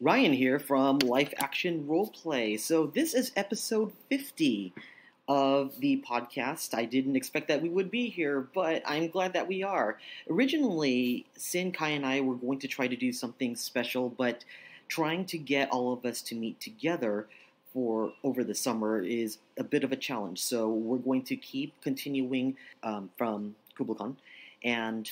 Ryan here from Life Action Roleplay. So, this is episode 50 of the podcast. I didn't expect that we would be here, but I'm glad that we are. Originally, Sin, Kai, and I were going to try to do something special, but trying to get all of us to meet together for over the summer is a bit of a challenge. So, we're going to keep continuing um, from KublaCon and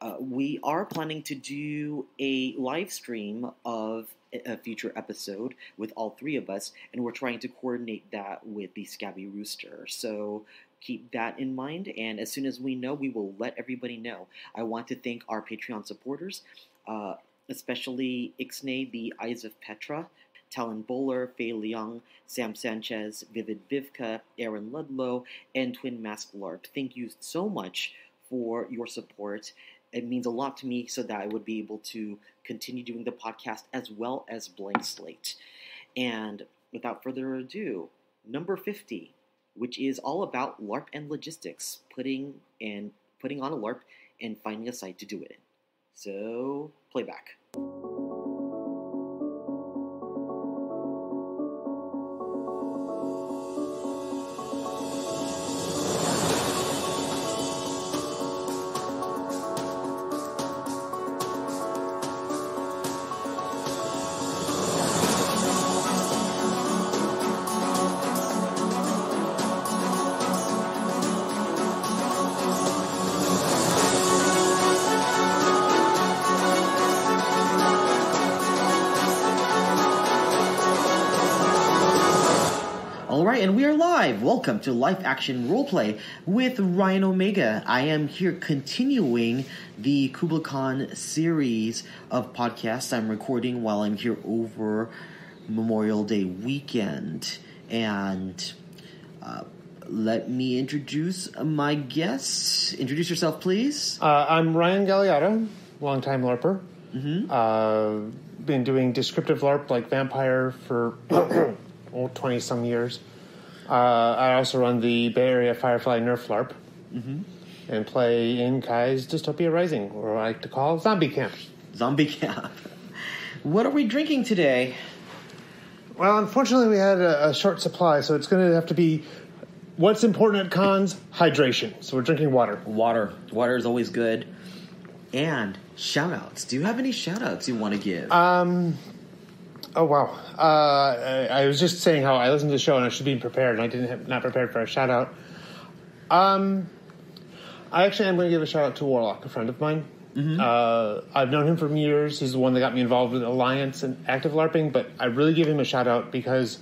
uh, we are planning to do a live stream of a future episode with all three of us, and we're trying to coordinate that with the Scabby Rooster. So keep that in mind, and as soon as we know, we will let everybody know. I want to thank our Patreon supporters, uh, especially Ixnay, the Eyes of Petra, Talon Bowler, Fei Liang, Sam Sanchez, Vivid Vivka, Aaron Ludlow, and Twin Mask LARP. Thank you so much for your support it means a lot to me so that I would be able to continue doing the podcast as well as Blank Slate. And without further ado, number 50, which is all about LARP and logistics, putting and putting on a LARP and finding a site to do it in. So, playback. All right, and we are live. Welcome to Life Action Roleplay with Ryan Omega. I am here continuing the KublaCon series of podcasts I'm recording while I'm here over Memorial Day weekend. And uh, let me introduce my guests. Introduce yourself, please. Uh, I'm Ryan Galiotto, longtime LARPer. Mm-hmm. Uh, been doing descriptive LARP like Vampire for oh, 20 some years. Uh, I also run the Bay Area Firefly Nerf LARP Mm-hmm. and play in Kai's Dystopia Rising, or I like to call Zombie Camp. Zombie Camp. What are we drinking today? Well, unfortunately, we had a, a short supply, so it's going to have to be what's important at cons hydration. So we're drinking water. Water. Water is always good. And shout outs. Do you have any shout outs you want to give? Um, oh wow! Uh, I, I was just saying how I listened to the show and I should be prepared, and I didn't have, not prepared for a shout out. Um, I actually am going to give a shout out to Warlock, a friend of mine. Uh, I've known him for years. He's the one that got me involved with Alliance and active LARPing, but I really give him a shout out because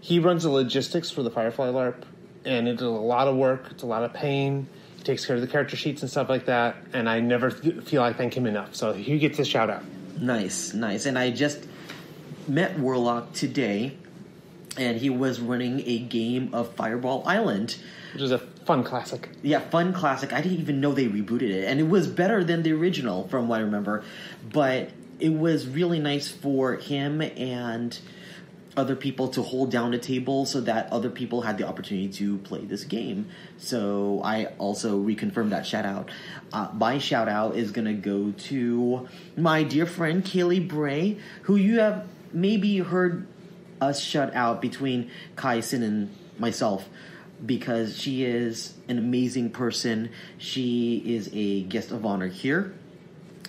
he runs the logistics for the Firefly LARP, and it's a lot of work. It's a lot of pain. He takes care of the character sheets and stuff like that, and I never th- feel I thank him enough. So he gets a shout out. Nice, nice. And I just met Warlock today, and he was running a game of Fireball Island. which is a fun classic. Yeah, fun classic. I didn't even know they rebooted it, and it was better than the original, from what I remember. But it was really nice for him and other people to hold down a table so that other people had the opportunity to play this game. So I also reconfirmed that shout out. Uh, my shout out is going to go to my dear friend Kailey Bray, who you have maybe you heard us shut out between Kai Sin and myself because she is an amazing person. She is a guest of honor here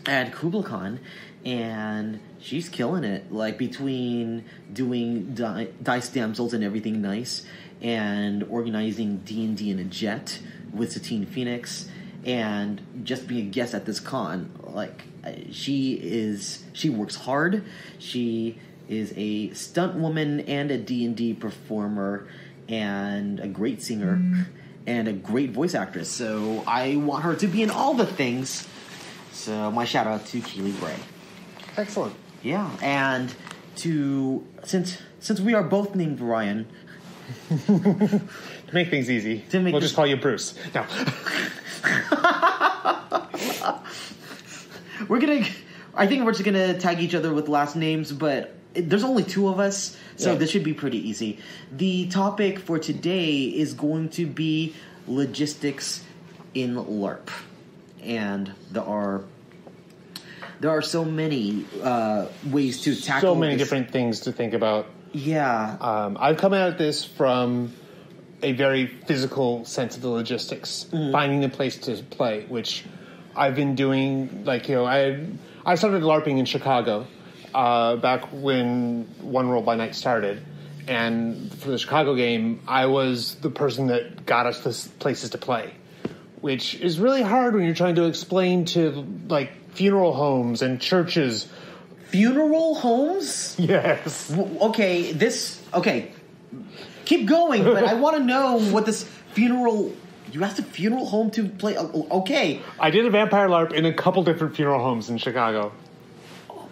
at KublaCon, and she's killing it. Like between doing di- dice damsels and everything nice, and organizing D and D in a jet with Satine Phoenix, and just being a guest at this con. Like she is, she works hard. She is a stunt woman and a D and D performer, and a great singer. Mm. And a great voice actress, so I want her to be in all the things. So my shout out to Kailey Bray. Excellent. Yeah, and to since since we are both named Ryan, To make things easy, To make we'll just call you Bruce. No. we're gonna. I think we're just gonna tag each other with last names, but it- there's only two of us, so Yeah. this should be pretty easy. The topic for today is going to be logistics in LARP, and there are there are so many uh, ways to tackle so many this. different things to think about. Yeah, Um, I've come at this from a very physical sense of the logistics, finding a place to play, which I've been doing. Like you know, I I started LARPing in Chicago uh, back when One World by Night started, and for the Chicago game, I was the person that got us the places to play, which is really hard when you're trying to explain to like funeral homes and churches. funeral homes. Yes. W- Okay, this okay. Keep going, but I want to know what this funeral. You asked a funeral home to play. Okay. I did a vampire LARP in a couple different funeral homes in Chicago.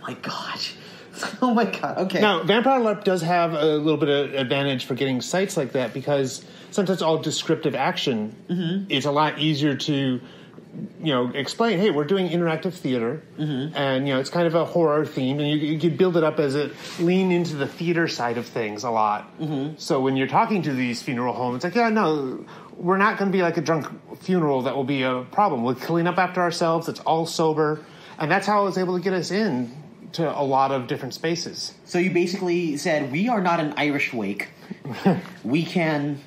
Oh my god. Oh my god. Okay. Now, Vampire LARP does have a little bit of advantage for getting sites like that because since it's all descriptive action, mm-hmm. it's a lot easier to, you know, explain. Hey, we're doing interactive theater, mm-hmm. and you know, it's kind of a horror theme, and you, you can build it up as it lean into the theater side of things a lot. Mm-hmm. So when you're talking to these funeral homes, it's like, yeah, no, we're not going to be like a drunk funeral that will be a problem. We'll clean up after ourselves. It's all sober, and that's how I was able to get us in to a lot of different spaces. So you basically said we are not an Irish wake. we can.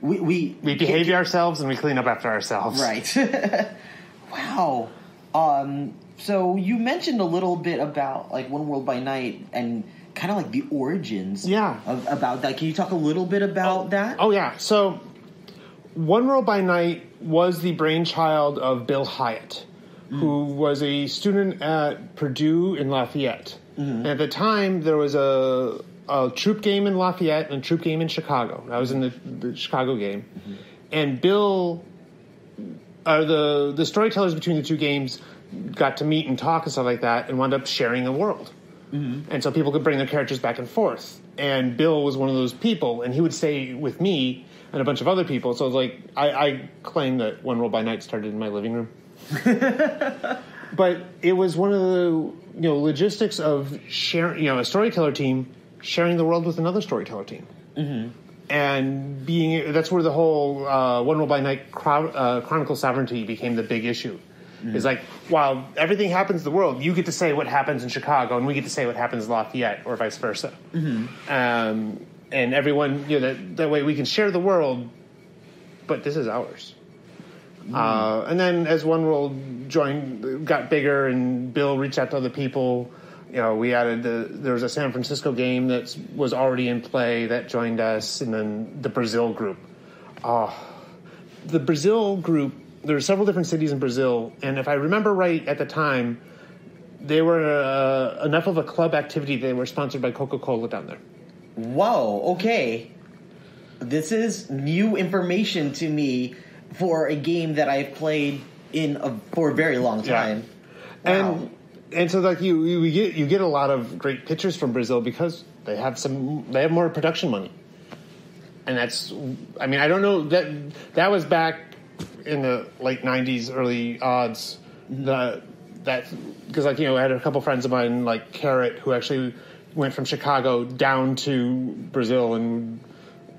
We we We behave ourselves and we clean up after ourselves. Right. wow. Um, so you mentioned a little bit about like One World by Night and kind of like the origins. Yeah. Of, about that. Can you talk a little bit about that? Oh yeah. So, One World by Night was the brainchild of Bill Hyatt, who was a student at Purdue in Lafayette. And at the time, there was a a troupe game in Lafayette and a troupe game in Chicago. I was in the, the Chicago game, mm-hmm. and Bill are the the storytellers between the two games got to meet and talk and stuff like that, and wound up sharing the world. Mm-hmm. And so people could bring their characters back and forth. And Bill was one of those people, and he would stay with me and a bunch of other people. So like, I, I claim that One World by Night started in my living room. but it was one of the you know logistics of sharing, you know, a storyteller team sharing the world with another storyteller team. And being that's where the whole uh, One World by Night uh, Chronicle sovereignty became the big issue. It's like while everything happens in the world, you get to say what happens in Chicago, and we get to say what happens in Lafayette, or vice versa. Um, and everyone, you know, that, that way we can share the world, but this is ours. Uh, and then as One World joined, got bigger, and Bill reached out to other people. You know, we added the there was a San Francisco game that was already in play that joined us, and then the Brazil group. Uh, the Brazil group. There are several different cities in Brazil, and if I remember right at the time, they were uh, enough of a club activity. They were sponsored by Coca Cola down there. Whoa. Okay. This is new information to me for a game that I've played in a, for a very long Yeah. time. Wow. and and so like you you get you get a lot of great pictures from Brazil because they have some they have more production money, and that's I mean I don't know that that was back in the late '90s, early odds. The that because like you know I had a couple friends of mine like Carrot who actually went from Chicago down to Brazil and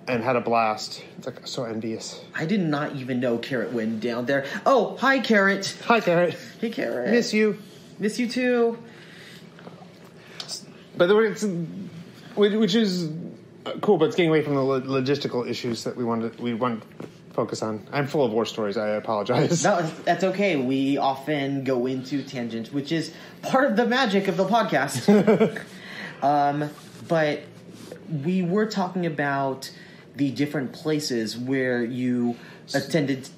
and had a blast. It's like so envious. I did not even know Carrot went down there. Oh, hi, Carrot. Hi Carrot, Hey, Carrot. miss you. Miss you too. But there it's, which which is uh, cool, but it's getting away from the logistical issues that we wanted we want to focus on. I'm full of war stories. I apologize. No, that's okay. We often go into tangents, which is part of the magic of the podcast. um, but we were talking about the different places where you attended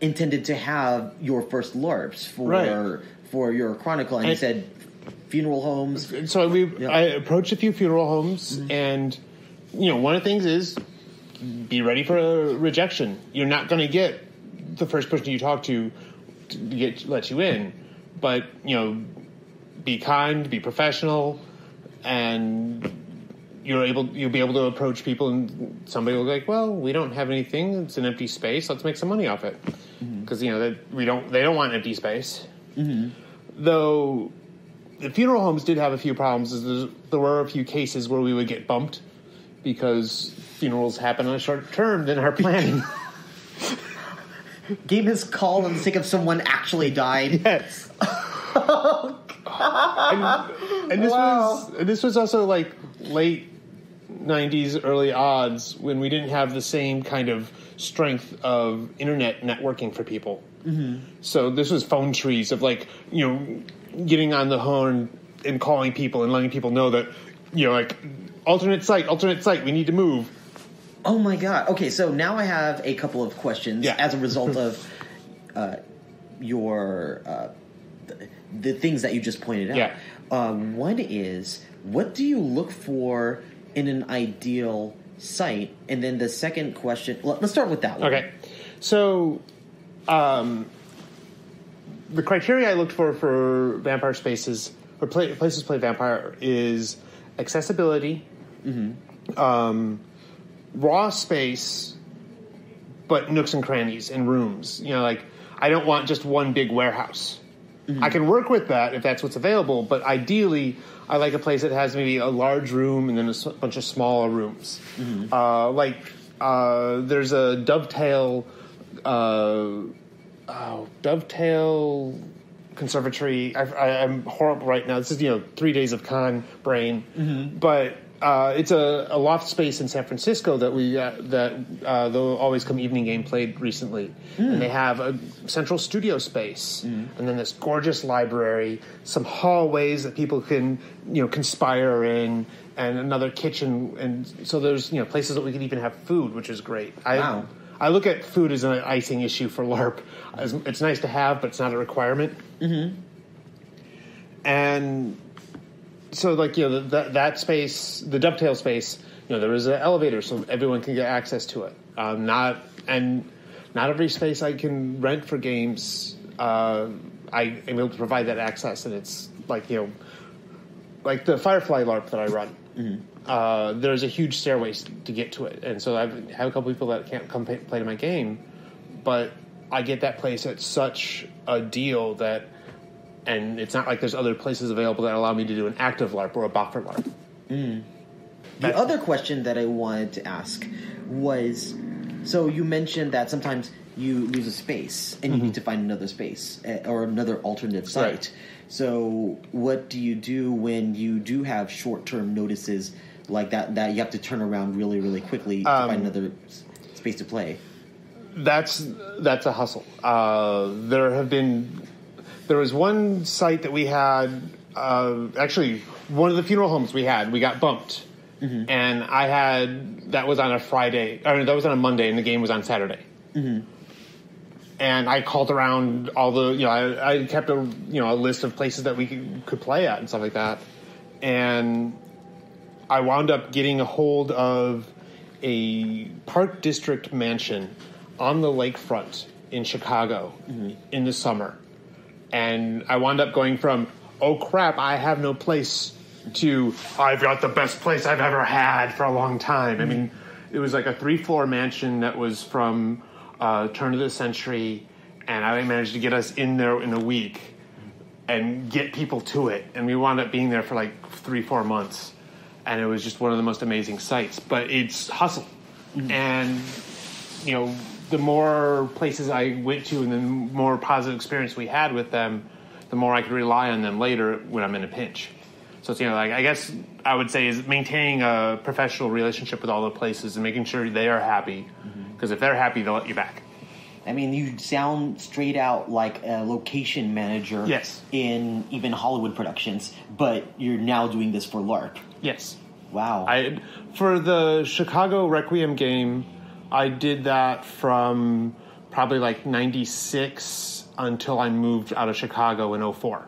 intended to have your first LARPs for Right. for your chronicle, and you said funeral homes. So we Yeah. I approached a few funeral homes, mm-hmm. and you know one of the things is be ready for a rejection. You're not going to get the first person you talk to to get let you in, but you know be kind, be professional, and you're able you'll be able to approach people and somebody will be like, well, we don't have anything. It's an empty space. Let's make some money off it mm-hmm. because you know that we don't they don't want empty space. Mm-hmm. Though the funeral homes did have a few problems. is There were a few cases where we would get bumped because funerals happen on a short term than our planning. Gave his call on the sake of someone actually died. yes. Oh, and, and this was and this was also like late '90s, early odds when we didn't have the same kind of strength of internet networking for people. Mm-hmm. So this was phone trees of like you know getting on the horn and calling people and letting people know that you know like alternate site, alternate site, we need to move. Oh my god. Okay, so now I have a couple of questions Yeah. as a result of uh, your uh, the, the things that you just pointed out. Yeah. Uh, one is what do you look for in an ideal site, and then the second question. let- Let's start with that one. Okay, so um, the criteria I looked for for vampire spaces or play, places to play vampire is accessibility, um, raw space, but nooks and crannies and rooms. You know, like I don't want just one big warehouse. I can work with that if that's what's available, but ideally, I like a place that has maybe a large room and then a s- bunch of smaller rooms. Uh, like uh, there's a dovetail, uh, oh, dovetail conservatory. I, I, I'm horrible right now. This is you know three days of con brain, but uh, it's a, a loft space in San Francisco that we uh, that uh, the Always Come Evening game played recently, and they have a central studio space, and then this gorgeous library, some hallways that people can you know conspire in. And another kitchen, and so there's you know places that we can even have food, which is great. I, Wow. I look at food as an icing issue for LARP. It's nice to have, but it's not a requirement. Mm-hmm. And so, like you know, that that space, the dovetail space, you know, there is an elevator, so everyone can get access to it. Um, not and not every space I can rent for games, uh, I am able to provide that access, and it's like you know, like the Firefly LARP that I run. Uh, there's a huge stairway to get to it, and so I've have a couple people that can't come pay, play to my game, but I get that place at such a deal that, and it's not like there's other places available that allow me to do an active LARP or a boffer LARP. The other question that I wanted to ask was so you mentioned that sometimes you lose a space and you need to find another space uh, or another alternative site. Right. So what do you do when you do have short-term notices like that that you have to turn around really really quickly to Um, find another space to play? that's that's a hustle. Uh, there have been there was one site that we had uh, actually one of the funeral homes we had we got bumped, mm-hmm. and I had that was on a Friday or that was on a Monday and the game was on Saturday. Mm-hmm. And I called around all the you know I, I kept a you know a list of places that we could, could play at and stuff like that, and I wound up getting a hold of a Park District mansion on the lakefront in Chicago mm-hmm. in the summer. And I wound up going from, oh crap, I have no place, to, I've got the best place I've ever had for a long time. I mean, it was like a three floor mansion that was from uh, turn of the century, and I managed to get us in there in a week and get people to it. And we wound up being there for like three, four months. And it was just one of the most amazing sites. But it's hustle. And, you know, the more places I went to and the more positive experience we had with them, the more I could rely on them later when I'm in a pinch. So it's, you know, like, I guess I would say is maintaining a professional relationship with all the places and making sure they are happy. Mm-hmm. Because if they're happy, they'll let you back. I mean, you sound straight out like a location manager Yes. in even Hollywood productions, but you're now doing this for LARP. Yes. Wow. I for the Chicago Requiem game, I did that from probably like '96 until I moved out of Chicago in 04.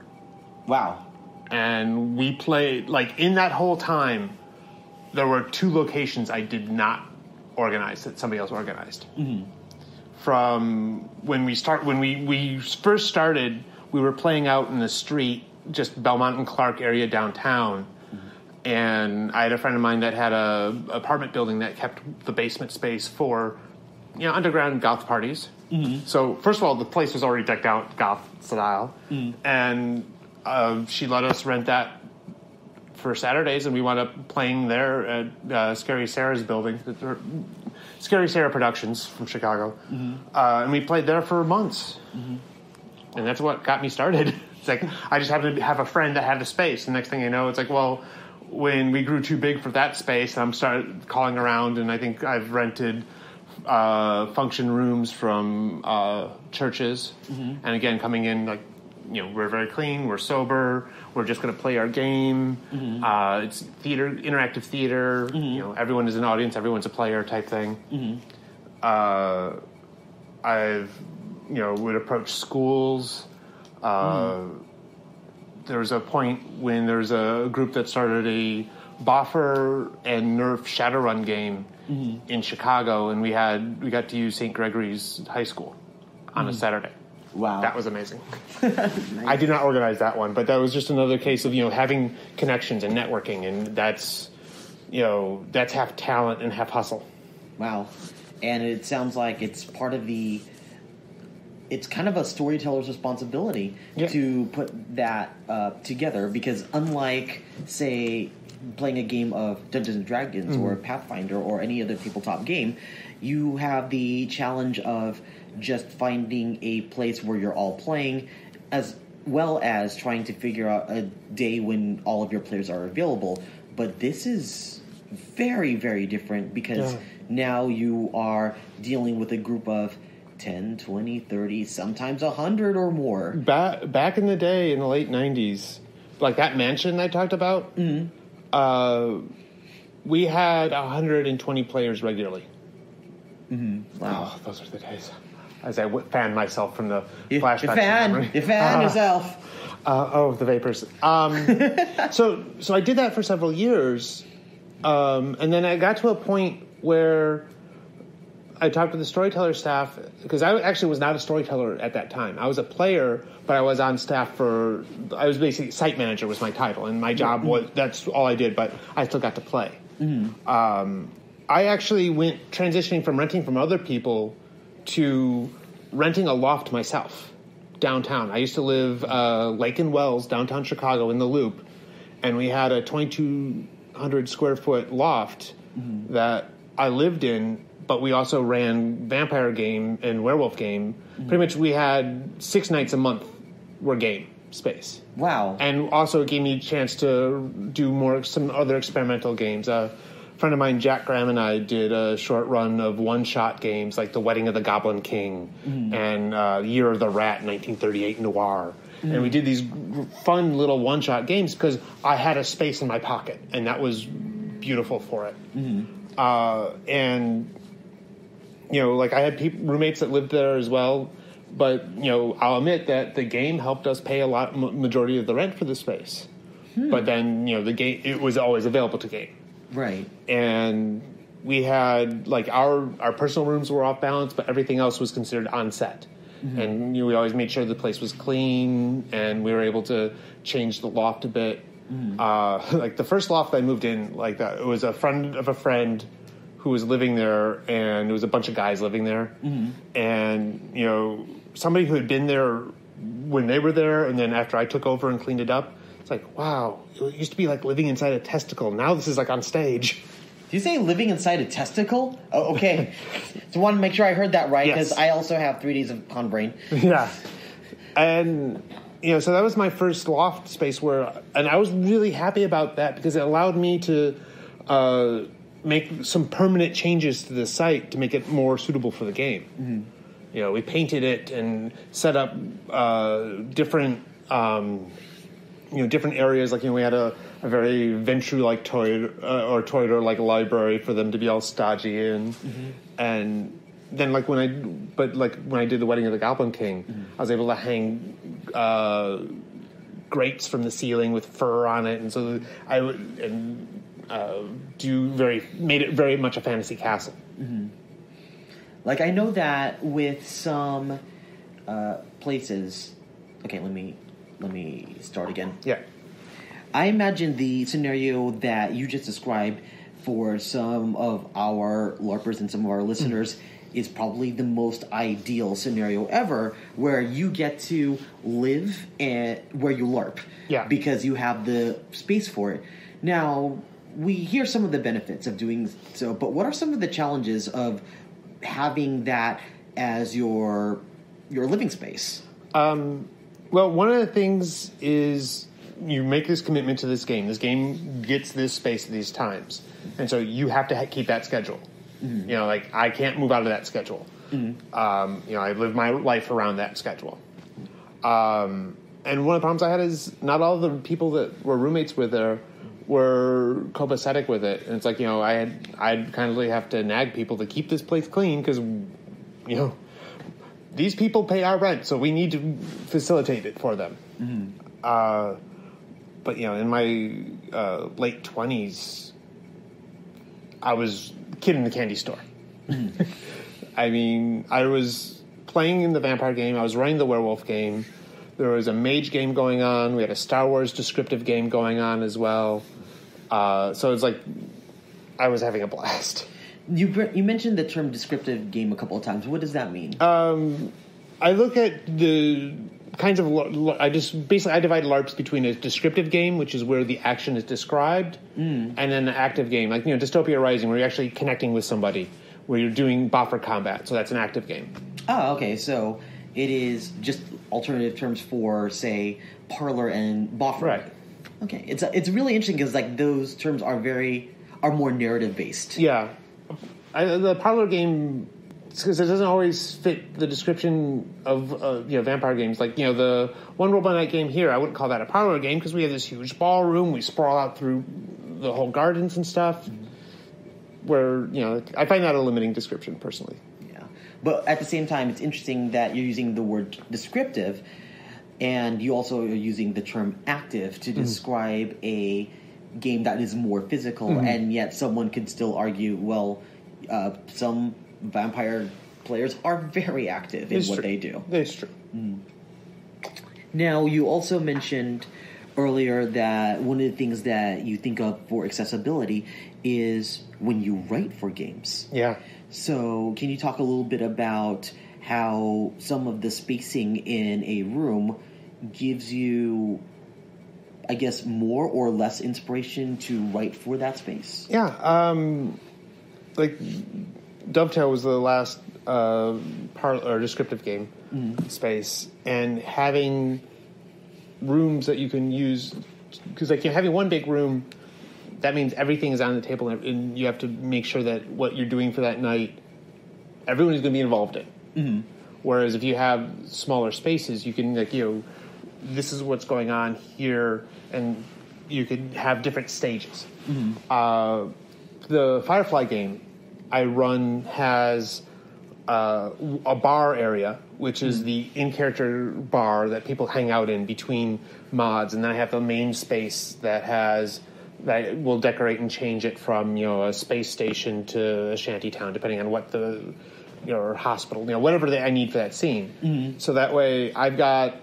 wow. And we played like in that whole time, there were two locations I did not organize that somebody else organized. Mm-hmm. From when we start when we we first started, we were playing out in the street, just Belmont and Clark area downtown and I had a friend of mine that had a apartment building that kept the basement space for you know underground goth parties. So first of all, the place was already decked out goth style, and uh, she let us rent that for Saturdays, and we wound up playing there at uh, Scary Sarah's building, Scary Sarah Productions from Chicago, uh, and we played there for months, and that's what got me started. It's like I just happened to have a friend that had the space. And next thing you know, it's like, well, when we grew too big for that space, I'm started calling around, and I think I've rented uh, function rooms from uh, churches, and again coming in like you know we're very clean, we're sober, we're just going to play our game. Uh, it's theater, interactive theater. You know, everyone is an audience, everyone's a player type thing. Uh, I've you know would approach schools. Uh, There was a point when there was a group that started a Boffer and Nerf Shadowrun game mm-hmm. in Chicago, and we had we got to use St. Gregory's High School on a mm. Saturday. Wow. That was amazing. I did not organize that one, but that was just another case of you know having connections and networking, and that's you know that's half talent and half hustle. Wow. And it sounds like it's part of the. It's kind of a storyteller's responsibility Yeah. to put that uh, together because, unlike, say, playing a game of Dungeons and Dragons or Pathfinder or any other tabletop game, you have the challenge of just finding a place where you're all playing, as well as trying to figure out a day when all of your players are available. But this is very, very different because Yeah. now you are dealing with a group of 10, 20, 30, sometimes 100 or more. Back back in the day, in the late '90s, like that mansion I talked about, uh, we had 120 players regularly. Wow. Oh, those are the days. As I w- fan myself from the You, you flashbacks. fan, you fan Ah. yourself. Uh, oh, the vapors. Um, so, so I did that for several years, um, and then I got to a point where I talked to the storyteller staff because I actually was not a storyteller at that time. I was a player, but I was on staff for. I was basically site manager was my title, and my job was that's all I did. But I still got to play. Um, I actually went transitioning from renting from other people to renting a loft myself downtown. I used to live uh, Lake and Wells, downtown Chicago, in the Loop, and we had a 2,200 square foot loft that I lived in. But we also ran vampire game and werewolf game. Pretty much, we had six nights a month were game space Wow. and also it gave me a chance to do more some other experimental games. a friend of mine, Jack Graham, and I did a short run of one-shot games like The Wedding of the Goblin King and uh, Year of the Rat, 1938 Noir. And we did these fun little one-shot games because I had a space in my pocket, and that was beautiful for it. Uh, and you know, like I had roommates that lived there as well. But you know, I'll admit that the game helped us pay a lot m- majority of the rent for the space. Hmm. But then you know, the game it was always available to game, right. and we had like our our personal rooms were off balance, but everything else was considered on set. Mm-hmm. And you know, we always made sure the place was clean, and we were able to change the loft a bit. Mm-hmm. Uh, like the first loft I moved in, like that, it was a friend of a friend who was living there, and it was a bunch of guys living there, and you know, somebody who had been there when they were there, and then after I took over and cleaned it up, it's like, wow, it used to be like living inside a testicle. Now this is like on stage. Do you say living inside a testicle? Oh, okay. so, want to make sure I heard that right because Yes. I also have three days of con brain. yeah, and you know, so that was my first loft space where, and I was really happy about that because it allowed me to uh, make some permanent changes to the site to make it more suitable for the game. You know, we painted it and set up uh, different. Um, you know different areas. Like you know we had a, a very Ventrue like toy uh, or toy like library for them to be all stodgy in. And then like when i but like when i did the wedding of the goblin king i was able to hang uh grates from the ceiling with fur on it. And so i would and uh, do very made it very much a fantasy castle Like I know that with some uh, places. Okay, let me let me start again. yeah I imagine the scenario that you just described for some of our LARPers and some of our listeners is probably the most ideal scenario ever, where you get to live and where you LARP, Yeah. because you have the space for it. Now we hear some of the benefits of doing so, but what are some of the challenges of having that as your your living space? Um, Well, one of the things is you make this commitment to this game. This game gets this space at these times, and so you have to ha- keep that schedule. You know, like I can't move out of that schedule. Um, you know, I live my life around that schedule. Um, and one of the problems I had is not all the people that were roommates with her were copacetic with it. And it's like you know, I had I'd kind of have to nag people to keep this place clean because you know these people pay our rent, so we need to facilitate it for them. Uh, but you know, in my uh, late twenties, I was kid in the candy store. I mean, I was playing in the vampire game. I was running the werewolf game. There was a mage game going on. We had a Star Wars descriptive game going on as well. Uh, so it's like I was having a blast. You you mentioned the term descriptive game a couple of times. What does that mean? Um, I look at the kinds of I just basically I divide LARPs between a descriptive game, which is where the action is described, and then an active game, like you know Dystopia Rising, where you're actually connecting with somebody, where you're doing boffer combat. So that's an active game. oh, okay. So it is just alternative terms for, say, parlor and boffer. Right. Okay. It's it's really interesting because like those terms are very are more narrative based. Yeah, I, the parlor game because it doesn't always fit the description of uh, you know vampire games. Like you know the One World by Night game here, I wouldn't call that a parlor game because we have this huge ballroom. We sprawl out through the whole gardens and stuff. Where you know I find that a limiting description personally. Yeah. But at the same time, it's interesting that you're using the word descriptive, and you also are using the term active to mm-hmm. describe a game that is more physical, mm-hmm. and yet someone could still argue, well, uh, some vampire players are very active in It's what true. they do. It's true. Mm. Now, you also mentioned earlier that one of the things that you think of for accessibility is when you write for games. Yeah. So, can you talk a little bit about how some of the spacing in a room gives you, I guess, more or less inspiration to write for that space? Yeah, um, like Dovetail was the last uh, par- or descriptive game space, and having rooms that you can use because like you're having one big room, that means everything is on the table, and- and you have to make sure that what you're doing for that night, everyone is going to be involved in. Whereas if you have smaller spaces, you can like you know, this is what's going on here, and you could have different stages. Uh, the Firefly game I run has uh, a bar area, which is the in-character bar that people hang out in between mods, and then I have the main space that has that will decorate and change it from you know a space station to a shanty town, depending on what the you know, or hospital, you know, whatever I need for that scene. So that way, I've got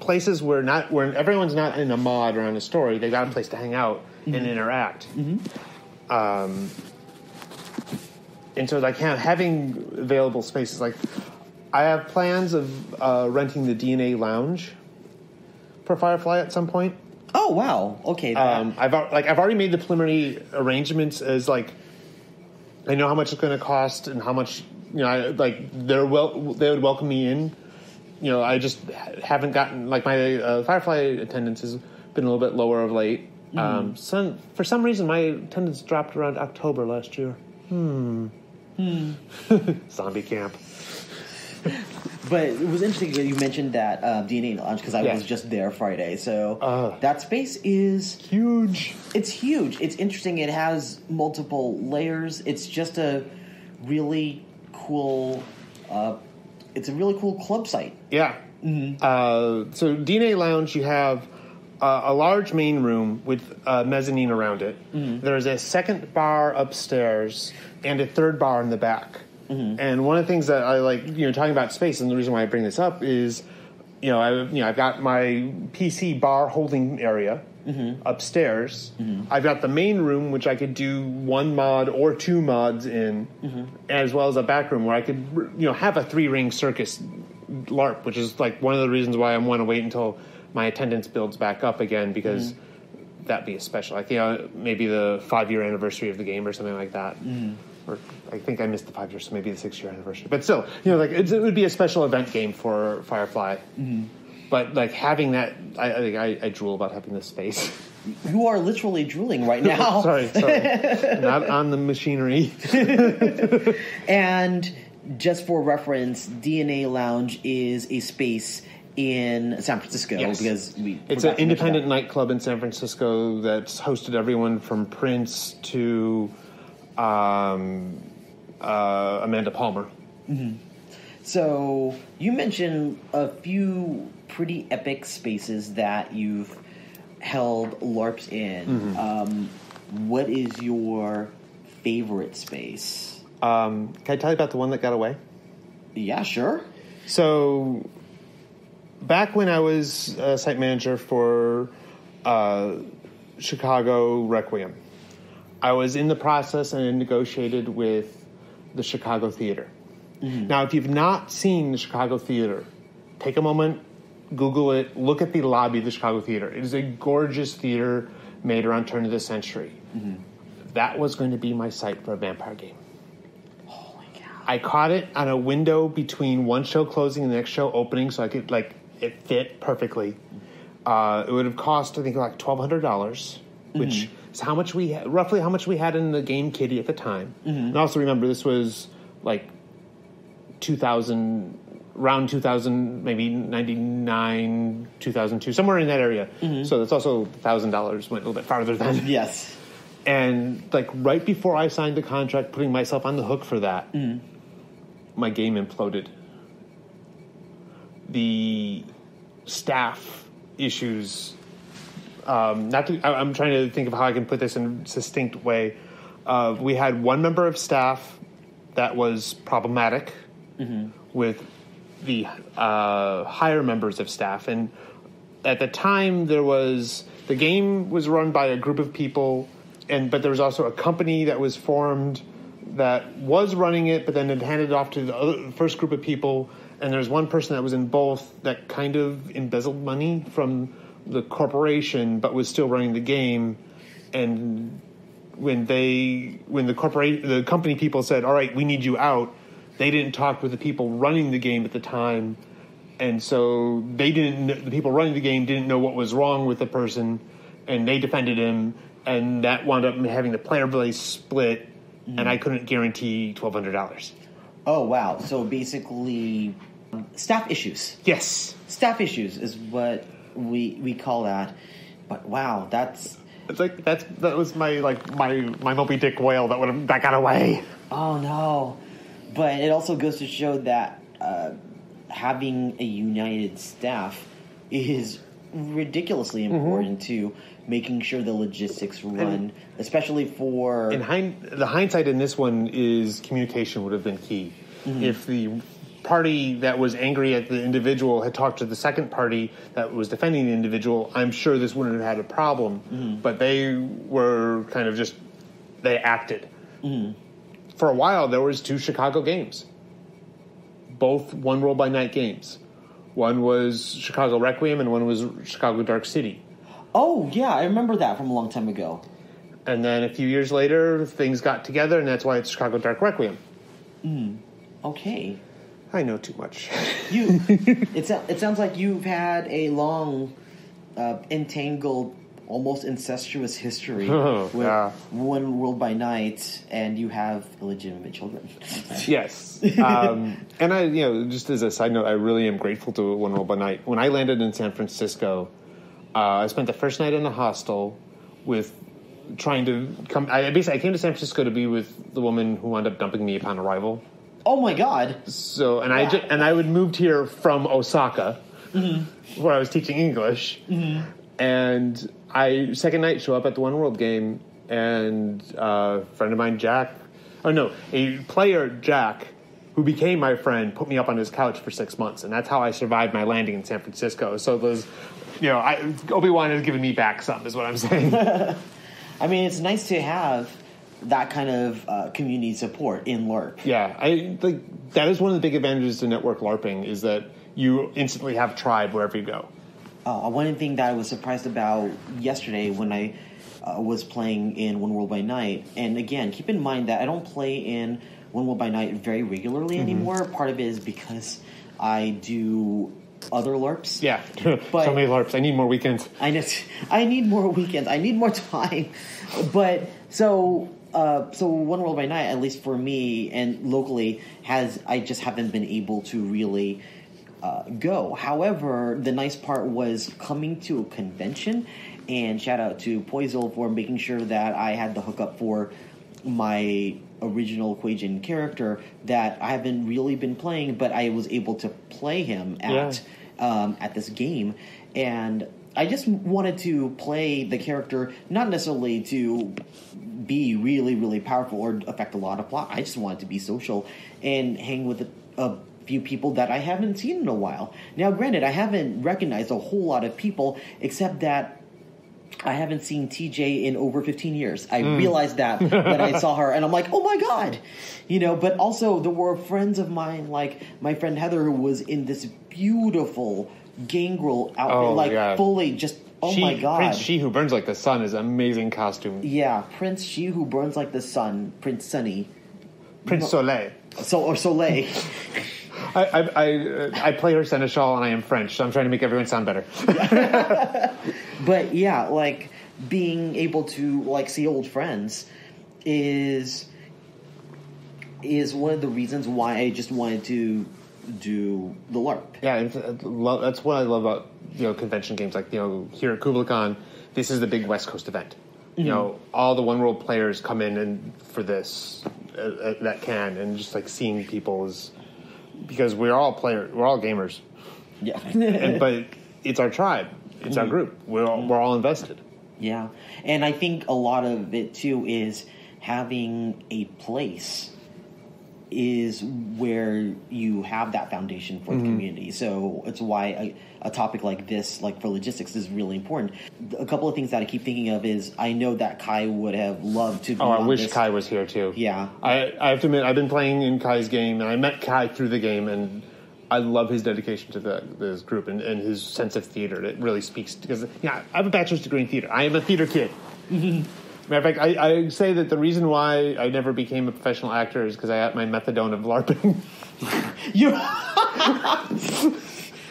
places where not where everyone's not in a mod or on a story. They've got a place to hang out and interact. Um, and so, like ha- having available spaces, like I have plans of uh, renting the DNA Lounge for Firefly at some point. Oh wow! Okay, Um, I've like I've already made the preliminary arrangements as like I know how much it's going to cost and how much you know. I, like they're well, they would welcome me in. You know, I just haven't gotten like my uh, Firefly attendance has been a little bit lower of late. Um, some for some reason my attendance dropped around October last year. Hmm. Zombie camp. But it was interesting that you mentioned that uh, DNA Lounge because I was just there Friday. So Uh. that space is Huge. it's huge. It's interesting. It has multiple layers. It's just a really cool. Uh, it's a really cool club site. Yeah. Uh, so DNA Lounge, you have uh, a large main room with a mezzanine around it. There's a second bar upstairs and a third bar in the back. Mm-hmm. And one of the things that I like, you know, talking about space, and the reason why I bring this up is, you know, I, you know, I've got my PC bar holding area mm-hmm. upstairs. Mm-hmm. I've got the main room, which I could do one mod or two mods in, as well as a back room where I could, you know, have a three ring circus LARP, which is like one of the reasons why I want to wait until my attendance builds back up again because that'd be a special, like you know, maybe the five year anniversary of the game or something like that. or I think I missed the five years, so maybe the six year anniversary. But still, you know, like it's, it would be a special event game for Firefly. Mm-hmm. But like having that, I, I, I drool about having this space. You are literally drooling right now. sorry, sorry, not on the machinery. and just for reference, DNA Lounge is a space in San Francisco Yes. because we It's an independent nightclub in San Francisco that's hosted everyone from Prince to um, uh, Amanda Palmer. So you mentioned a few pretty epic spaces that you've held LARPs in. Mm-hmm. Um, what is your favorite space? Um, can I tell you about the one that got away? Yeah, sure. So, back when I was a site manager for uh, Chicago Requiem, I was in the process and negotiated with the Chicago Theater. Now, if you've not seen the Chicago Theater, take a moment, Google it, look at the lobby of the Chicago Theater. It is a gorgeous theater made around turn of the century. That was going to be my site for a vampire game. Holy cow. I caught it on a window between one show closing and the next show opening, so I could like it fit perfectly. Uh, it would have cost I think like twelve hundred dollars, which mm-hmm. is how much we roughly how much we had in the game kitty at the time. Mm-hmm. And also remember this was like two thousand around 2000 maybe 99 2002 somewhere in that area mm-hmm. so that's also $1000 went a little bit farther than Yes. and like right before I signed the contract, putting myself on the hook for that, my game imploded. The staff issues. Um, not to, I, I'm trying to think of how I can put this in a succinct way. Uh, we had one member of staff that was problematic with the uh, higher members of staff, and at the time there was the game was run by a group of people and but there was also a company that was formed that was running it but then it handed it off to the other, first group of people. And there's one person that was in both that kind of embezzled money from the corporation but was still running the game. And when they when the corporate the company people said all right we need you out they didn't talk with the people running the game at the time. And so they didn't the people running the game didn't know what was wrong with the person and they defended him. And that wound up having the player base split and i couldn't guarantee $1200 Oh wow. So basically, um, staff issues. yes. Staff issues is what we we call that. But wow, that's it's like that's that was my like my my moby dick whale that would have that got away oh no. But it also goes to show that uh, having a united staff is ridiculously Mm-hmm. important to making sure the logistics run, especially for in hind, the hindsight in this one is communication would have been key. If the party that was angry at the individual had talked to the second party that was defending the individual, I'm sure this wouldn't have had a problem. Mm-hmm. But they were kind of just they acted. Mm-hmm. For a while, there was two Chicago games, both One World by Night games. One was Chicago Requiem, and one was Chicago Dark City. Oh yeah, I remember that from a long time ago. And then a few years later, things got together, and that's why it's Chicago Dark Requiem. Mm. Okay. I know too much. You it it sounds like you've had a long uh, entangled almost incestuous history Oh, with yeah. one world by night and you have illegitimate children. yes. Um, and I, you know, just as a side note, I really am grateful to One World by Night. When I landed in San Francisco, uh, I spent the first night in a hostel with trying to come. I basically I came to San Francisco to be with the woman who wound up dumping me upon arrival. Oh my god. So, and I ju- and I would moved here from Osaka, where I was teaching English, and I second night show up at the One World game, and uh, a friend of mine, Jack, oh no, a player, Jack, who became my friend, put me up on his couch for six months, and that's how I survived my landing in San Francisco. So those, you know, I, OWbN has given me back some, is what I'm saying. I mean, it's nice to have that kind of uh, community support in LARP. Yeah, I think that is one of the big advantages to network LARPing is that you instantly have tribe wherever you go. Uh, one thing that I was surprised about yesterday when I uh, was playing in One World by Night. And again, keep in mind that I don't play in One World by Night very regularly Mm-hmm. anymore. Part of it is because I do other LARPs. Yeah, But- so many LARPs. I need more weekends. I know. I need more weekends. I need more time. But so uh, so One World by Night, at least for me and locally, has I just haven't been able to really uh, go. However, the nice part was coming to a convention, and shout out to Poisel for making sure that I had the hookup for my original Kuei-jin character that I haven't really been playing, but I was able to play him at um, at this game, and I just wanted to play the character not necessarily to be really really powerful or affect a lot of plot. I just wanted to be social and hang with a, a few people that I haven't seen in a while. Now, granted, I haven't recognized a whole lot of people except that. I haven't seen TJ in over 15 years. I hmm. realized that when I saw her, and I'm like, oh my god, you know. But also, there were friends of mine, like my friend Heather, who was in this beautiful gangrel outfit, Oh, like yeah. fully just. Oh she, my god! Prince She Who Burns Like the Sun is an amazing costume. yeah, Prince She who burns like the sun, Prince Sunny, Prince Soleil. so or Soleil. I, I, I, uh, I play her seneschal and I am French, so I'm trying to make everyone sound better. but yeah, like being able to like see old friends is is one of the reasons why I just wanted to do the LARP. Yeah, it's, uh, that's what I love about you know convention games. Like you know, here at KublaCon, this is the big West Coast event. You know, all the One World players come in and for this uh, uh, that can, and just like seeing people is because we're all player, we're all gamers, Yeah. and, but it's our tribe, it's our group. We're all, we're all invested. Yeah. And I think a lot of it too is having a place is where you have that foundation for the mm-hmm. community. So it's why a, a topic like this, like for logistics, is really important. A couple of things that I keep thinking of is I know that Kai would have loved to be Oh, I wish this. Kai was here too. Yeah. I, I have to admit, I've been playing in Kai's game, and I met Kai through the game, and I love his dedication to the, this group and, and his sense of theater. It really speaks because yeah, I have a bachelor's degree in theater. I am a theater kid. Matter of fact, I, I say that the reason why I never became a professional actor is because I had my methadone of LARPing. You,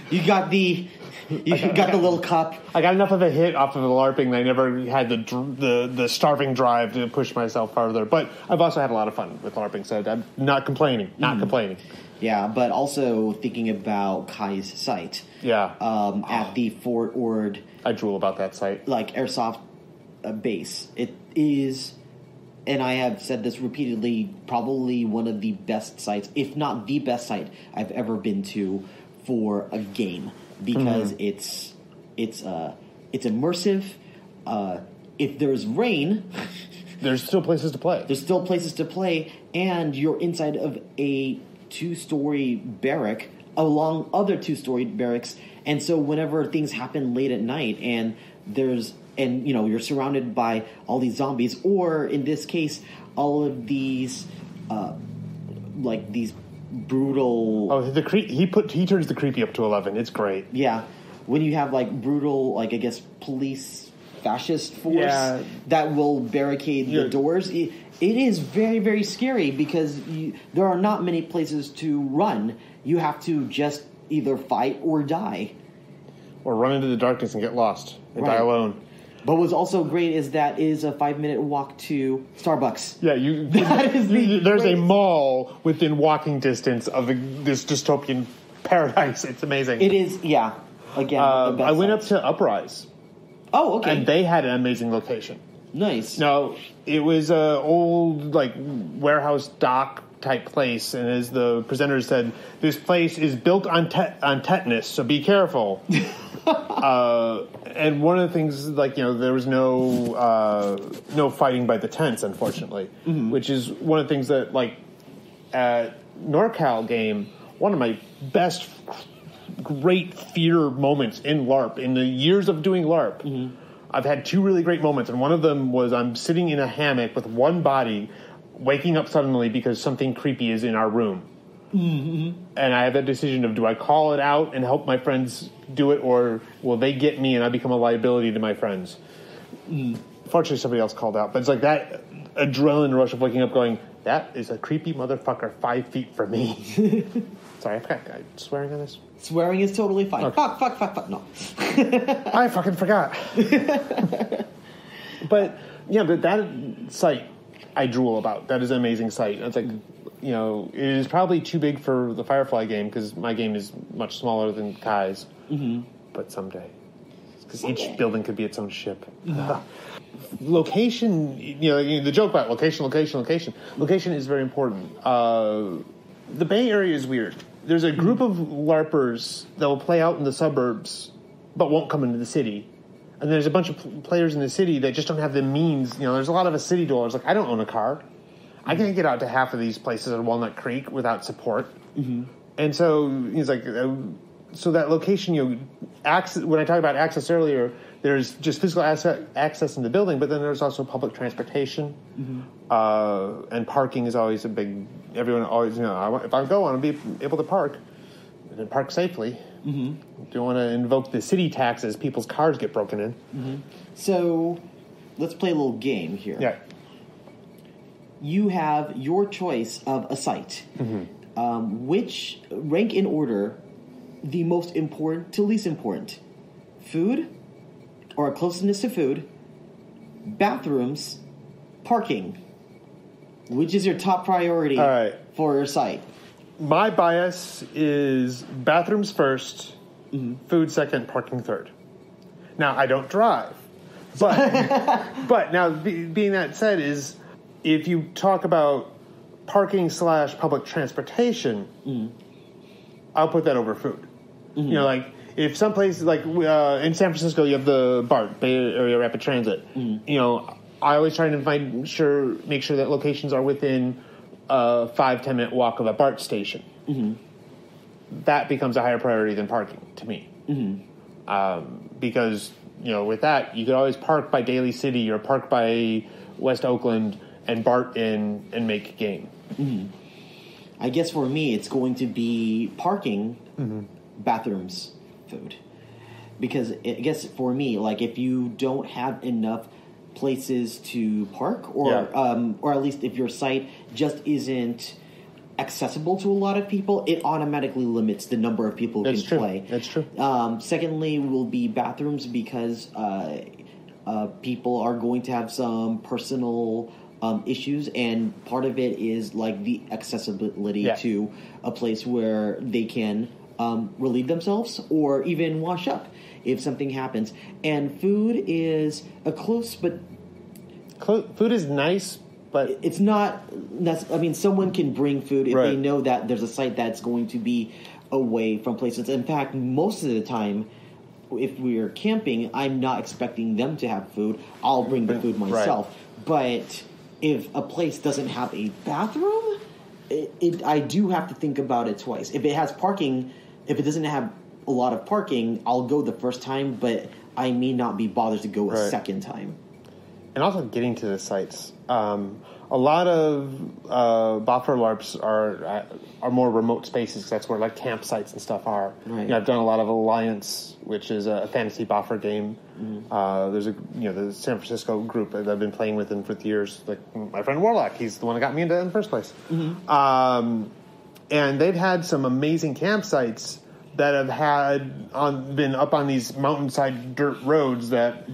you got the you got the little cup. I got enough of a hit off of the LARPing that I never had the the the starving drive to push myself farther. But I've also had a lot of fun with LARPing, so I'm not complaining. Not complaining. Yeah, but also thinking about Kai's site. Yeah. Um, at the Fort Ord I drool about that site. like airsoft uh, base. It is, and I have said this repeatedly, probably one of the best sites, if not the best site I've ever been to for a game because it's it's uh it's immersive. Uh, if there's rain, There's still places to play. there's still places to play, and you're inside of a two-story barrack along other two-story barracks, and so whenever things happen late at night, and there's and you know you're surrounded by all these zombies, or in this case, all of these uh, like these brutal Oh, the cre- he put he turns the creepy up to eleven. It's great. yeah when you have like brutal like i guess police fascist force Yeah. that will barricade the doors it, it is very very scary because you, there are not many places to run you have to just either fight or die Or run into the darkness and get lost and die alone. But what's also great is that it is a five minute walk to starbucks Yeah, you. That is the there's a mall within walking distance of this dystopian paradise. It's amazing. it is yeah again Um, the best I went up to Uprise, oh okay and they had an amazing location. nice No, it was a old like warehouse dock type place, and as the presenter said, this place is built on te- on tetanus, so be careful. uh, and one of the things, like you know, there was no uh, no fighting by the tents, unfortunately, which is one of the things that like at NorCal game, one of my best great fear moments in LARP in the years of doing LARP. I've had two really great moments, and one of them was I'm sitting in a hammock with one body, waking up suddenly because something creepy is in our room. Mm-hmm. And I have that decision of do I call it out and help my friends do it, or will they get me and I become a liability to my friends? Mm. fortunately, somebody else called out. But it's like that adrenaline rush of waking up, going, "That is a creepy motherfucker five feet from me." Sorry, I forgot. I'm swearing on this. Swearing is totally fine. Okay. Fuck, fuck, fuck, fuck. No. I fucking forgot. but yeah, but that site I drool about. That is an amazing site. It's like, you know, it is probably too big for the Firefly game because my game is much smaller than Kai's. Mm-hmm. But someday, because each building could be its own ship. location, you know, you know, the joke about location, location, location. Location is very important. Uh, the Bay Area is weird. There's a group of LARPers that will play out in the suburbs, but won't come into the city. And there's a bunch of players in the city that just don't have the means. You know, there's a lot of us city dwellers. Like, I don't own a car. I can't get out to half of these places in Walnut Creek without support. Mm-hmm. And so he's like, uh, so that location, you know, access, when I talked about access earlier, there's just physical asset, access in the building, but then there's also public transportation. Uh, and parking is always a big, everyone always, you know, I if I go, I want to be able to park and park safely. Mm-hmm. Don't want to invoke the city taxes, people's cars get broken in. So, let's play a little game here. Yeah. You have your choice of a site. Um, which rank in order the most important to least important? Food, or closeness to food, bathrooms, parking. Which is your top priority All right. for your site? My bias is bathrooms 1st food second, parking third. Now I don't drive, but but now be, being that said is if you talk about parking slash public transportation, I'll put that over food. You know, like if some places like uh, in San Francisco, you have the BART Bay Area Rapid Transit. You know, I always try to find sure make sure that locations are within a five ten minute walk of a BART station. That becomes a higher priority than parking to me, um, because you know with that you could always park by Daly City or park by West Oakland and BART in and make game. I guess for me, it's going to be parking, bathrooms, food. Because I guess for me, like if you don't have enough places to park, or Yeah. um, or at least if your site just isn't accessible to a lot of people, it automatically limits the number of people who That's can true. play. That's true. Um, secondly, will be bathrooms because uh, uh, people are going to have some personal um, issues, and part of it is like the accessibility Yeah. to a place where they can um, relieve themselves or even wash up if something happens. And food is a close but food is nice, but it's not that's i mean someone can bring food if they know that there's a site that's going to be away from places. In fact most of the time if we're camping i'm not expecting them to have food. I'll bring the food Right. myself. But if a place doesn't have a bathroom it, it i do have to think about it twice. If it has parking if it doesn't have a lot of parking i'll go the first time but i may not be bothered to go a second time and also getting to the sites. Um, a lot of uh, Boffer LARPs are uh, are more remote spaces. that's where like campsites and stuff are. Right. You know, I've done a lot of Alliance, which is a fantasy boffer game. Uh, there's a you know the San Francisco group that I've been playing with them for years. Like my friend Warlock, he's the one that got me into it in the first place. Um, and they've had some amazing campsites that have had on been up on these mountainside dirt roads that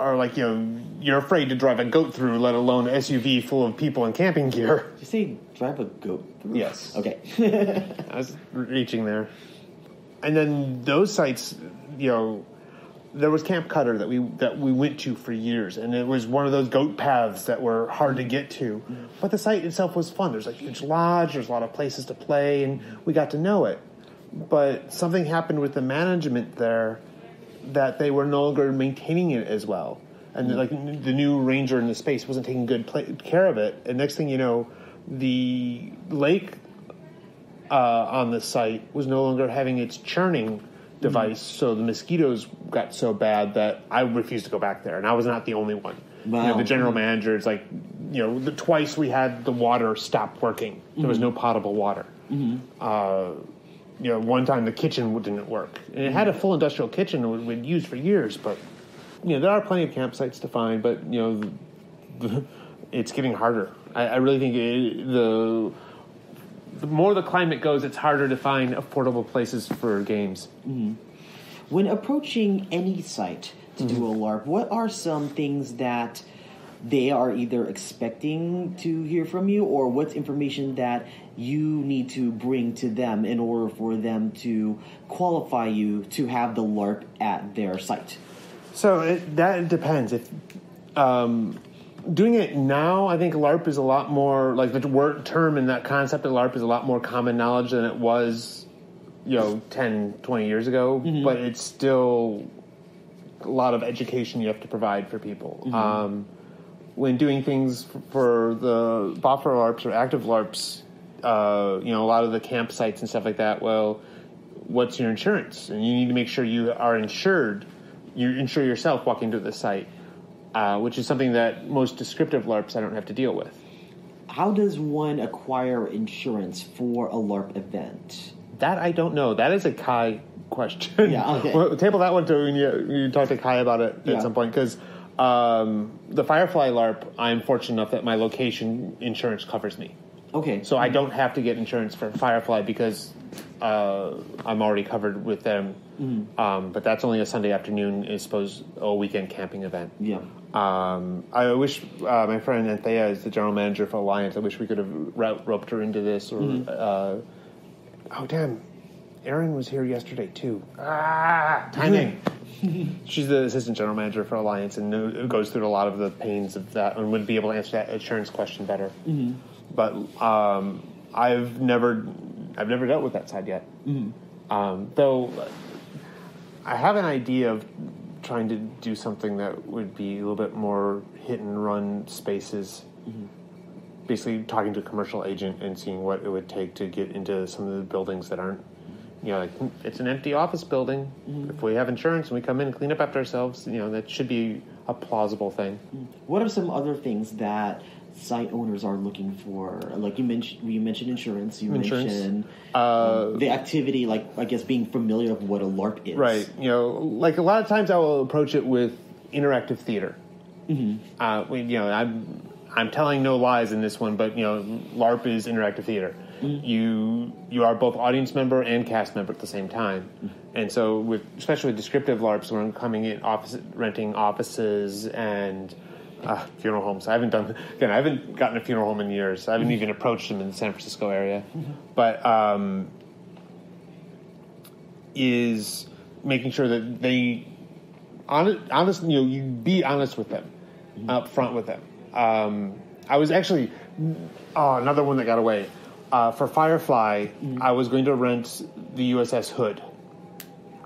are like you know you're afraid to drive a goat through, let alone an SUV full of people in camping gear. Did you say drive a goat through? Yes. Okay. I was reaching there, and then those sites, you know, there was Camp Cutter that we that we went to for years, and it was one of those goat paths that were hard to get to, mm-hmm. but the site itself was fun. There's a huge lodge, there's a lot of places to play, and we got to know it. But something happened with the management there that they were no longer maintaining it as well. And like the new ranger in the space wasn't taking good care of it. And next thing you know, the lake uh, on the site was no longer having its churning device. So the mosquitoes got so bad that I refused to go back there. And I was not the only one. You know, the general manager is like, you know, the, twice we had the water stop working. There was no potable water. Uh, you know, one time the kitchen didn't work, and it had a full industrial kitchen that we'd used for years, but you know there are plenty of campsites to find, but you know the, it's getting harder. I, I really think it, the the more the climate goes, it's harder to find affordable places for games. Mm-hmm. When approaching any site to do mm-hmm. a LARP, what are some things that they are either expecting to hear from you, or what's information that you need to bring to them in order for them to qualify you to have the LARP at their site? So it, that depends. If um, doing it now, I think LARP is a lot more like the word term and that concept of LARP is a lot more common knowledge than it was, you know, 10, 20 years ago. But it's still a lot of education you have to provide for people. Um, when doing things for the boffer LARPs or active LARPs, uh, you know, a lot of the campsites and stuff like that, well, what's your insurance? And you need to make sure you are insured. You insure yourself walking to the site, uh, which is something that most descriptive LARPs I don't have to deal with. How does one acquire insurance for a LARP event? That I don't know. That is a Kai question. Yeah, okay. well, table that one to when you, you talk to Kai about it Yeah. at some point because um, the Firefly LARP, I'm fortunate enough that my location insurance covers me. Okay, So I don't have to get insurance for Firefly because uh, I'm already covered with them. Um, but that's only a Sunday afternoon, I suppose a weekend camping event. yeah. Um, I wish uh, my friend Anthea is the general manager for Alliance. I wish we could have ro- roped her into this. Or uh, oh damn, Aaron was here yesterday too. Ah, timing. She's the assistant general manager for Alliance and kno- goes through a lot of the pains of that and would be able to answer that insurance question better. But um, I've never, I've never dealt with that side yet. Um, though I have an idea of trying to do something that would be a little bit more hit and run spaces. Basically, talking to a commercial agent and seeing what it would take to get into some of the buildings that aren't, you know, like it's an empty office building. If we have insurance and we come in and clean up after ourselves, you know, that should be a plausible thing. What are some other things that site owners are looking for? Like you mentioned, you mentioned insurance. You Insurance. mentioned Uh, um, the activity, like I guess being familiar with what a LARP is. Right. You know, like a lot of times I will approach it with interactive theater. Mm-hmm. Uh, we, you know, I'm I'm telling no lies in this one, but you know, LARP is interactive theater. You you are both audience member and cast member at the same time, and so with especially with descriptive LARPs, when I'm coming in office renting offices and. Uh, funeral homes. I haven't done again. I haven't gotten a funeral home in years. I haven't even approached them in the San Francisco area. But um, is making sure that they honest, honest you know you be honest with them up front with them um, i was actually oh, another one that got away uh, for firefly i was going to rent the uss hood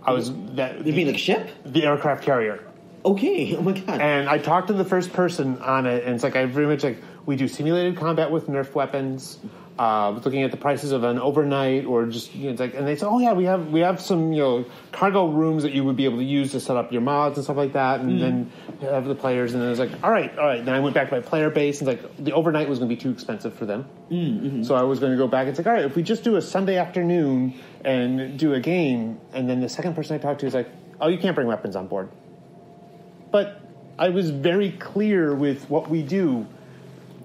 i was that You mean like ship? the aircraft carrier Okay. Oh my god. and I talked to the first person on it, and it's like I very much like we do simulated combat with Nerf weapons. Uh, looking at the prices of an overnight, or just you know, it's like, and they said, "Oh yeah, we have we have some you know cargo rooms that you would be able to use to set up your mods and stuff like that." And then hmm. have the players, and then I was like, "All right, all right." Then I went back to my player base, and it's like the overnight was going to be too expensive for them, hmm, hmm. so I was going to go back. and It's like, all right, if we just do a Sunday afternoon and do a game, and then the second person I talked to is like, "Oh, you can't bring weapons on board." but I was very clear with what we do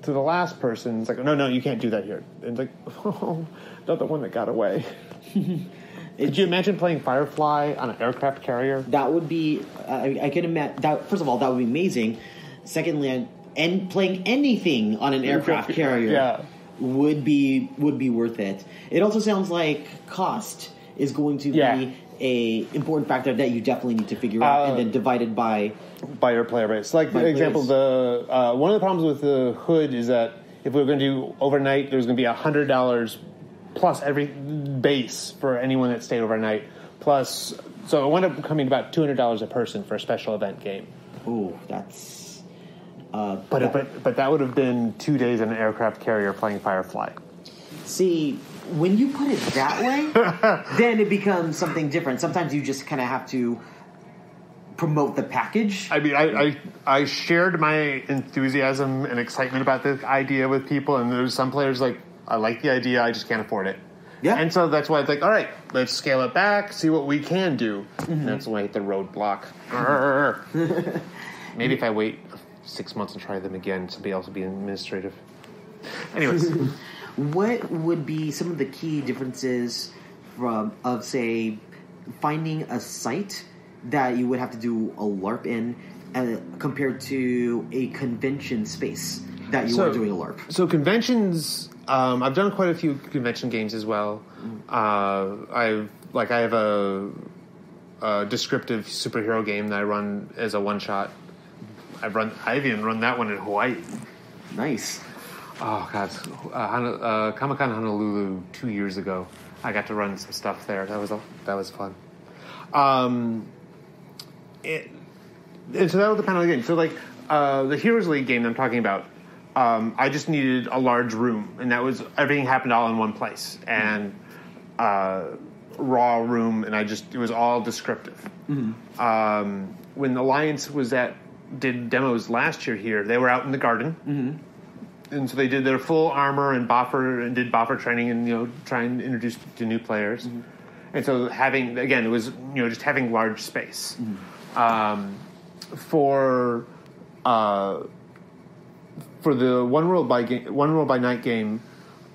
to the last person. It's like, no, no, you can't do that here. And it's like, oh, not the one that got away. Could you imagine playing Firefly on an aircraft carrier? that would be. I, I can imagine. That first of all, that would be amazing. Secondly, I- and playing anything on an aircraft carrier Yeah. would be would be worth it. It also sounds like cost is going to Yeah. be a important factor that you definitely need to figure out, Uh, and then divided by. By your player base. Like, for example, players. the uh, one of the problems with the hood is that if we were going to do overnight, there's going to be $100 plus every base for anyone that stayed overnight. Plus, so it wound up coming about $200 a person for a special event game. Oh, that's. Uh, But, that- but but that would have been two days in an aircraft carrier playing Firefly. See, when you put it that way, then it becomes something different. Sometimes you just kind of have to promote the package. I mean, I, I I shared my enthusiasm and excitement about this idea with people, and there's some players like I like the idea, I just can't afford it. Yeah. And so that's why it's like, all right, let's scale it back, see what we can do. Mm-hmm. And that's when I hit the roadblock. Maybe if I wait six months and try them again, somebody else will be administrative. Anyways, What would be some of the key differences from of say finding a site that you would have to do a LARP in uh, compared to a convention space that you So- are doing a LARP? so conventions, um, I've done quite a few convention games as well. Uh, I've like I have a, a descriptive superhero game that I run as a one shot. I've run. I've even run that one in Hawaii. Nice. Oh god, uh, uh, Comic Con Honolulu two years ago. I got to run some stuff there. That was a, that was fun. Um, it, and so that on the game. So like uh, the Heroes League game I'm talking about, um, I just needed a large room, and that was everything happened all in one place and uh, raw room, and I just it was all descriptive. Um, when the Alliance was at did demos last year here, they were out in the garden and so they did their full armor and boffer and did boffer training and you know try and introduce to new players. And so having again it was you know just having large space. Um, for uh, for the one world by game, one world by night game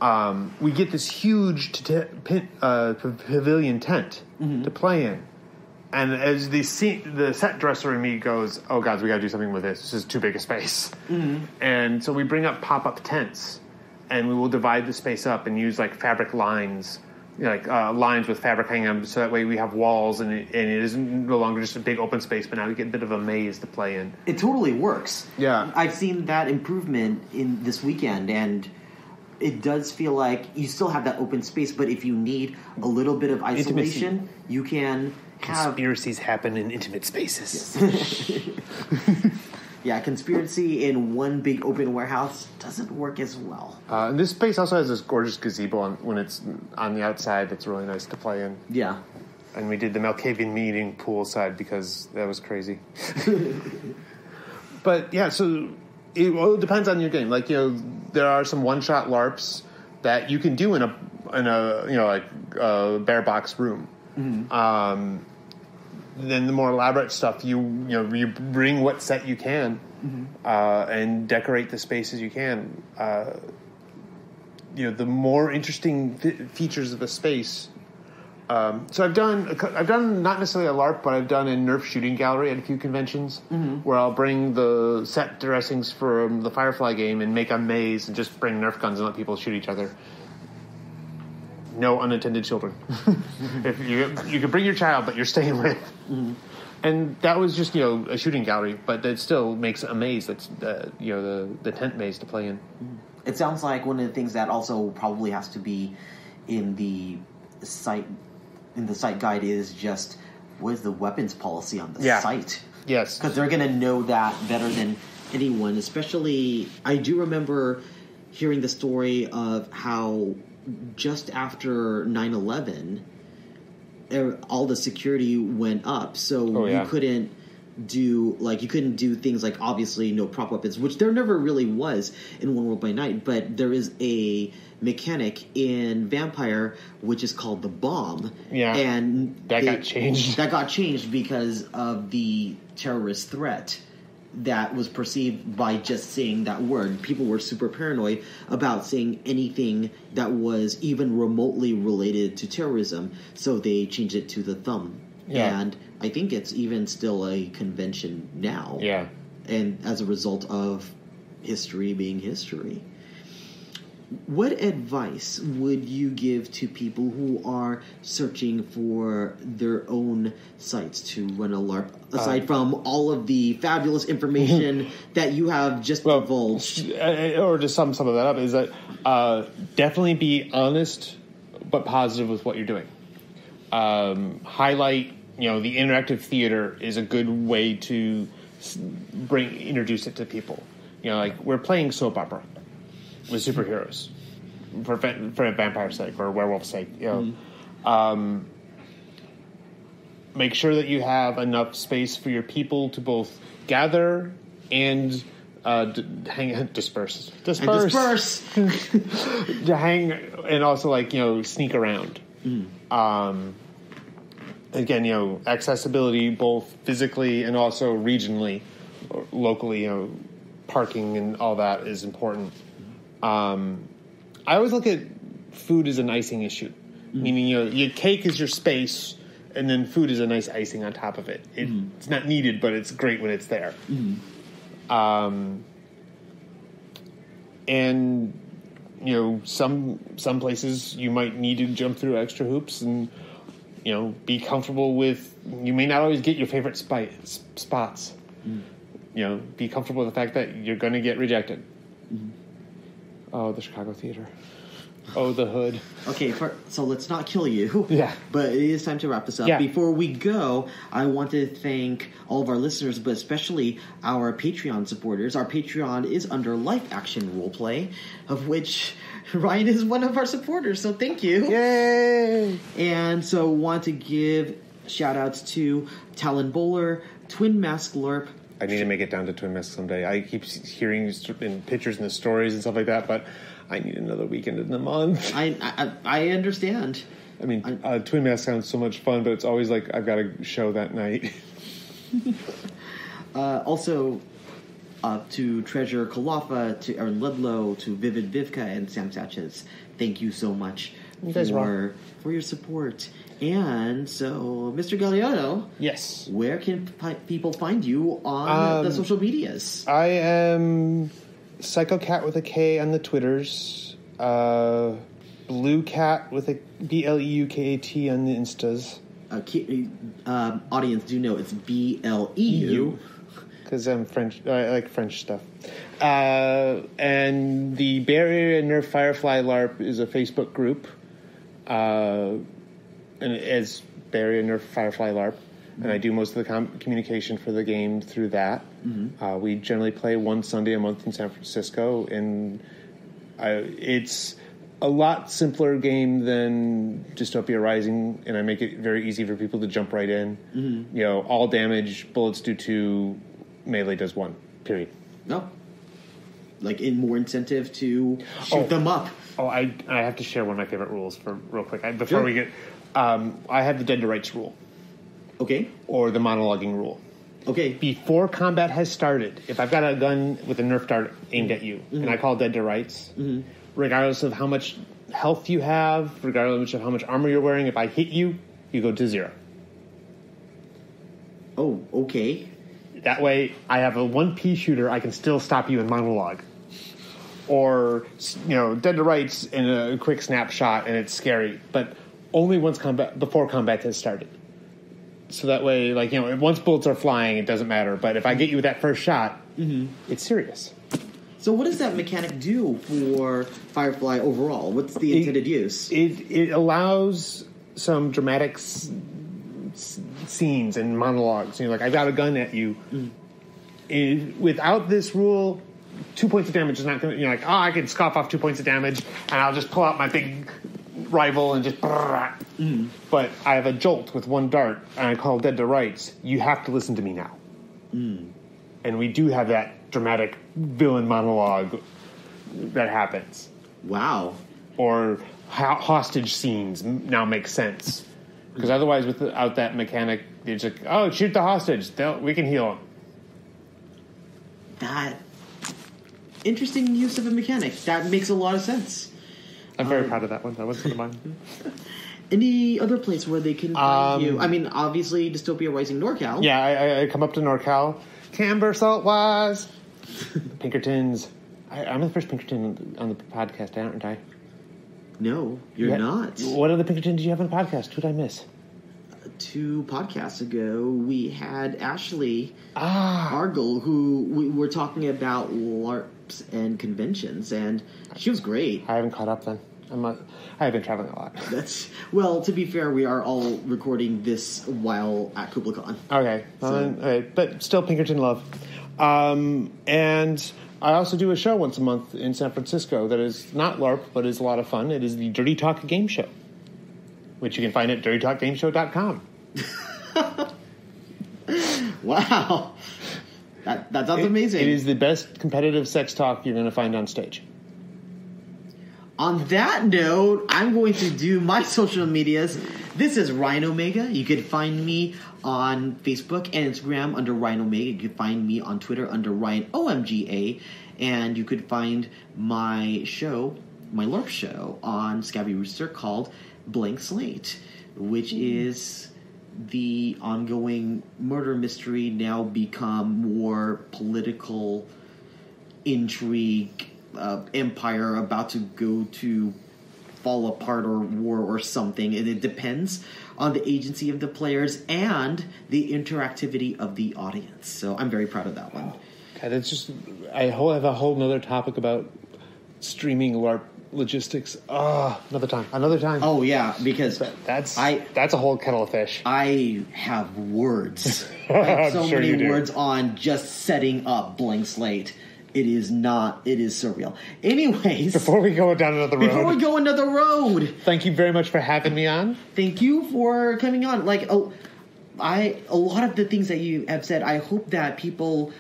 um, we get this huge t- t- pin, uh, pavilion tent to play in and as the scene, the set dresser in me goes, "Oh God, we got to do something with this. This is too big a space." And so we bring up pop-up tents, and we will divide the space up and use like fabric lines, you know, like uh, lines with fabric hanging them, so that way we have walls and it, and it isn't no longer just a big open space, but now we get a bit of a maze to play in. It totally works. Yeah. I've seen that improvement in this weekend, and it does feel like you still have that open space, but if you need a little bit of isolation, you can have. Conspiracies happen in intimate spaces. Yeah, conspiracy in one big open warehouse doesn't work as well. Uh, and this space also has this gorgeous gazebo on, when it's on the outside. That's really nice to play in. Yeah. and we did the Malkavian meeting poolside because that was crazy. but yeah, so it, well, it depends on your game. Like you know, there are some one-shot LARPs that you can do in a in a you know like a bare box room. Um, then the more elaborate stuff, you you know you bring what set you can uh, and decorate the space as you can. Uh, you know, the more interesting f- features of the space. Um, so I've done I've done not necessarily a LARP, but I've done a Nerf shooting gallery at a few conventions where I'll bring the set dressings from the Firefly game and make a maze and just bring Nerf guns and let people shoot each other. No unintended children. if you you can bring your child, but you're staying with. And that was just you know a shooting gallery, but it still makes a maze. That's uh, you know the the tent maze to play in. It sounds like one of the things that also probably has to be in the site in the site guide is just what is the weapons policy on the Yeah. site? Yes, because they're going to know that better than anyone. Especially, I do remember hearing the story of how just after 9-11, er, all the security went up, so Oh, yeah. you couldn't do like you couldn't do things like obviously no prop weapons which there never really was in one world by night but there is a mechanic in vampire which is called the bomb Yeah. and That got changed. that got changed because of the terrorist threat that was perceived by just saying that word. People were super paranoid about saying anything that was even remotely related to terrorism, so they changed it to the thumb. Yeah. And I think it's even still a convention now. yeah. And as a result of history being history. What advice would you give to people who are searching for their own sites to run a LARP, aside from all of the fabulous information that you have just Well, divulged? uh, or to sum some of that up, is that uh, definitely be honest but positive with what you're doing. Um, highlight, you know, the interactive theater is a good way to bring introduce it to people. You know, like we're playing soap opera with superheroes for for vampire's sake or werewolf's sake. You know, um, make sure that you have enough space for your people to both gather and uh, d- hang disperse And disperse disperse. to hang and also like you know sneak around. Um, again, you know accessibility both physically and also regionally, or locally. You know, parking and all that is important. Um, I always look at food as an icing issue, mm. meaning you know your cake is your space. And then food is a nice icing on top of it. it mm. It's not needed, but it's great when it's there. Mm. Um, and you know some some places you might need to jump through extra hoops and you know be comfortable with you may not always get your favorite spy, spots. You know be comfortable with the fact that you're going to get rejected mm-hmm. Oh the chicago theater oh the hood Okay, for, so let's not kill you. Yeah. But it is time to wrap this up. Yeah. Before we go, I want to thank all of our listeners, but especially our Patreon supporters. Our Patreon is under Life Action Roleplay, of which Ryan is one of our supporters, so thank you. yay And so want to give shout outs to Talon Bowler, Twin Mask Lurp, I need to make it down to Twin Mask someday. I keep hearing in pictures and the stories and stuff like that, but I need another weekend in the month. I, I I understand. I mean, uh, Twin Mask sounds so much fun, but it's always like I've got a show that night. Uh, also, uh, to Treasure Kalafa, to Aaron Ludlow, to Vivid Vivka, and Sam Satches, thank you so much You guys for for your support. And so, Mr. Galiotto, yes. where can fi- people find you on the Um, social medias? I am Psycho Cat with a K on the Twitters. Uh, Blue Cat with a B L E U K A T on the Instas. Uh, ki- um, audience do know it's B L E U. Because I'm French. I like French stuff. Uh, and the Bay Area Nerf Firefly LARP is a Facebook group. Uh, and Bay Area Nerf Firefly LARP. And I do most of the com- communication for the game through that. Uh, we generally play one Sunday a month in San Francisco, and I, it's a lot simpler game than Dystopia Rising, and I make it very easy for people to jump right in. You know, all damage, bullets do two, melee does one. Period. No. Like in more incentive to shoot Oh. them up. Oh, I I have to share one of my favorite rules for real quick I, before Sure. we get. Um, I have the dead to rights rule Okay. or the monologuing rule. Okay. Before combat has started, if I've got a gun with a Nerf dart aimed at you, and I call dead to rights, regardless of how much health you have, regardless of how much armor you're wearing, if I hit you, you go to zero. Oh, okay. That way, I have a one P shooter. I can still stop you in monologue, or you know, dead to rights in a quick snapshot, and it's scary. But only once combat before combat has started. So that way, like you know, once bullets are flying, it doesn't matter. But if I get you with that first shot, mm-hmm. it's serious. So, what does that mechanic do for Firefly overall? What's the intended use? It it allows some dramatic s- s- scenes and monologues. You know, like I got a gun at you. Mm-hmm. It- without this rule, two points of damage is not going to. You know, like oh, I can scoff off two points of damage, and I'll just pull out my big rival and just. Mm. But I have a jolt with one dart, and I call dead to rights. You have to listen to me now. Mm. And we do have that dramatic villain monologue that happens wow. or ho- hostage scenes now make sense because otherwise without that mechanic it's like oh shoot the hostage They'll, we can heal him That interesting use of a mechanic. That makes a lot of sense. i'm very proud of that one that was of mine Any other place where they can find Um, you? I mean, obviously, Dystopia Rising NorCal. yeah I, I, I come up to norcal camber saltwise pinkertons I, i'm the first pinkerton on the podcast aren't i No, you're Yeah. not. what other pinkerton did you have on the podcast who did i miss Two podcasts ago, we had Ashley ah Argel, who we were talking about LARPs and conventions, and she was great. i haven't caught up then i'm not, i have been traveling a lot That's well. To be fair, we are all recording this while at KublaCon. Okay, So- all right, but still Pinkerton love. Um, and I also do a show once a month in San Francisco that is not LARP, but is a lot of fun. It is the Dirty Talk Game Show, which you can find at dirtytalkgameshow.com. Wow. That, that sounds It- amazing. It is the best competitive sex talk you're going to find on stage. On that note, I'm going to do my social medias. This is Ryan Omega. You can find me on Facebook and Instagram under Ryan Omega. You can find me on Twitter under Ryan OMGA. And you could find my show, my LARP show, on Scabby Rooster called Blank Slate, which is the ongoing murder mystery now become more political intrigue uh, empire about to go to fall apart or war or something. And it depends on the agency of the players and the interactivity of the audience. So i'm very proud of that one. Okay, that's just. I have a whole nother topic about streaming LARP logistics. Ah, another time. Another time. oh yeah because that's I- that's a whole kettle of fish. i have words I have so sure many words on just setting up blank slate it is not it is surreal anyways Before we go down another road, before we go another road thank you very much for having me on. thank you for coming on. Like, oh, I a lot of the things that you have said, I hope that people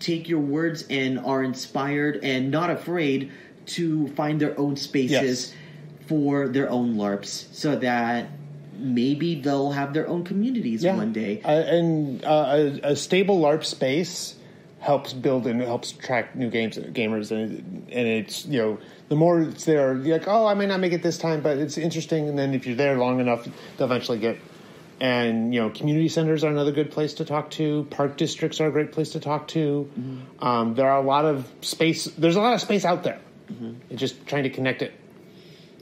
take your words and are inspired and not afraid to find their own spaces Yes. for their own LARPs, so that maybe they'll have their own communities one day. Uh, and uh, a, a stable LARP space helps build and helps attract new games gamers, and and it's you know the more it's there, you're like oh I may not make it this time, but it's interesting, and then if you're there long enough, they'll eventually get. And you know, community centers are another good place to talk to. Park districts are a great place to talk to. Um, there are a lot of space. There's a lot of space out there. Mm-hmm. It's just trying to connect it.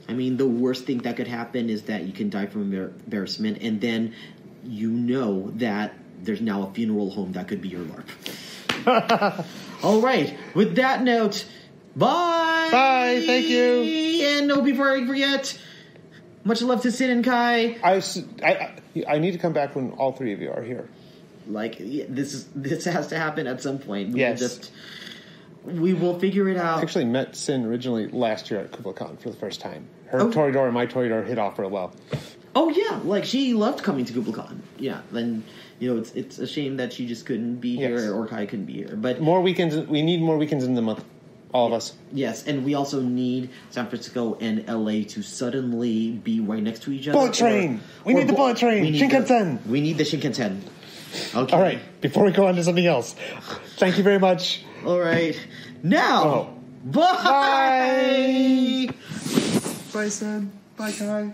I mean, the worst thing that could happen is that you can die from embarrassment, and then you know that there's now a funeral home that could be your LARP. All right. With that note, bye. Bye, thank you. And no, before I forget, much love to Sin and Kai. I I need to come back when all three of you are here. Like this is this has to happen at some point. We Yes. just we will figure it out. I actually met Sin originally last year at KublaCon for the first time. Her Oh. Toreador and my Toreador hit off real well. Oh yeah, like she loved coming to KublaCon. Yeah, then you know it's it's a shame that she just couldn't be Yes. here or Kai couldn't be here. But More weekends. We need more weekends in the month. All of us. yes, and we also need San Francisco and LA to suddenly be right next to each other. Bullet train! We need the bullet train! we need Shinkansen! The, we need the Shinkansen. Okay. All right. Before we go on to something else, thank you very much. All right. Now. Oh. Bye. Bye, Sin. Bye, Kai.